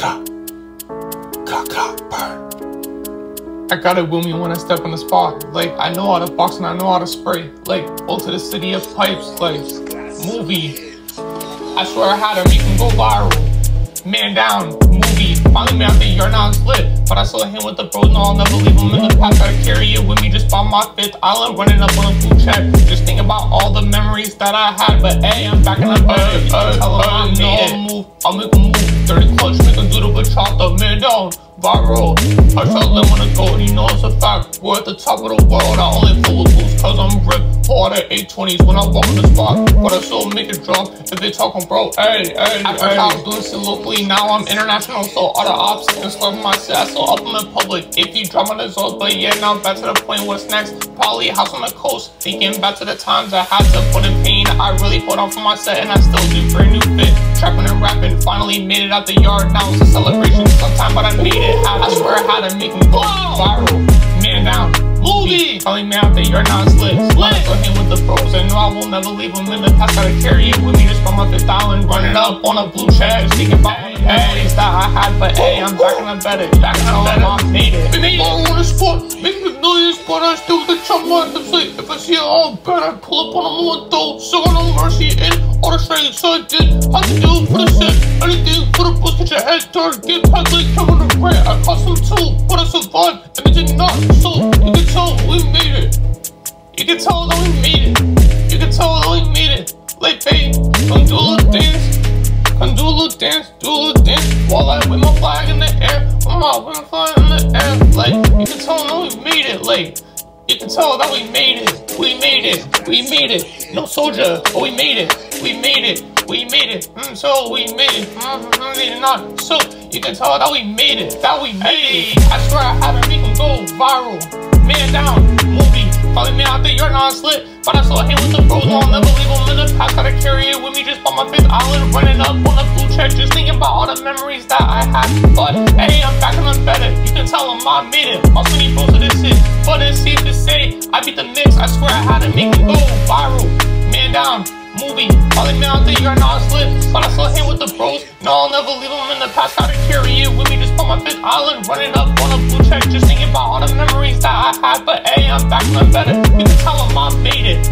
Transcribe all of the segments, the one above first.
Burn. I got it with me when I step on the spot. Like, I know how to box and I know how to spray. Like, go to the city of pipes. Like, movie. I swear I had him, you can go viral. Man down, movie. Finally made out slit. But I saw him with the bros, no, I'll never leave him in the past. I carry it with me just by my fifth island, running up on a food check. Just think about all the memories that I had. But hey, I'm back better. You can tell them I made it. Move, I'll make a move. Dirty clutch, make a doodle, but chop the man down viral. I shot them on the go, and you know We're at the top of the world. I only fool with boost cause I'm ripped hard at 820s when I walk on the spot. But I still make it drop if they talking, bro. Hey, hey, After hey. I doing shit locally, now I'm international. So all the ops can slap my set. So up in public. If you drama the results, but yeah, now back to the point. What's next? Probably house on the coast. Thinking back to the times I had to put in pain. I really put on for my set, and I still do brand new fit. Trapping and rapping, finally made it out the yard. Now it's a celebration. Sometime, but I made it. I swear I had to make him go viral. Man movie. Telling me out that you're not slick. For him with the pros, and no, I will never leave him in the past. Gotta carry it with me just from my fifth island. Running up on a blue check. Thinking about days that I had, but hey, I'm back and I'm better. Back and I'm. I made it. We made it. on the spot. Make me millions, but I still the chum on the plate. If I see it all bad, I pull up on a more dough. So no mercy and all the strength. So I did. To do for the set. Anything for the bus, get your head turned. Get packed like Kevin Durant. I cost some too, but I survived. Can tell we made it. You can tell we made it. Like, hey, don't do a little dance. Come do a little dance, do a little dance. While I with my flag in the air. With my, with my flag in the air. Like, you can tell we made it. Like, you can tell that we made it. We made it. We made it. No soldier, but we made it. We made it. We made it. Mm, so we made it. Mm, we did not. So you can tell that we made it. That we made it. I swear I make them go viral. Man down. Probably me out there, you're not slit. But I saw him with the bros, I'll never leave him in the past. Gotta carry it with me just by my fifth island. Running up on a blue check, just thinking about all the memories that I had. But hey, I'm back and I'm better. You can tell him I made it. I'll send you bros to this shit. But it's safe to say, I beat the mix. I swear I had to make him go viral. Man down movie. Calling me out that you're not slit. But I saw him with the bros. No, I'll never leave him in the past. Gotta carry it with me. On my fifth island. Running up on a blue check. Just thinking about all the memories that I had. But hey, I'm back and I'm better. You can tell them I made it.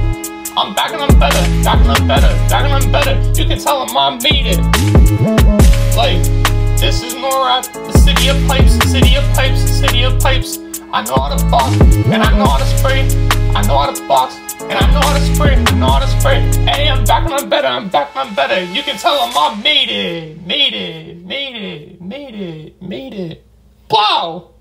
I'm back and I'm better. Back and I'm better. Back and I'm better. You can tell them I made it. Like, this is NORAD. The city of pipes. the City of pipes. the City of pipes. I know how to box. And I know how to spray. I know how to box. And I know how to spray, I know how to spray. Hey, I'm back and I'm better, I'm back and I'm better. You can tell them I made it, made it, made it, made it, made it. Wow!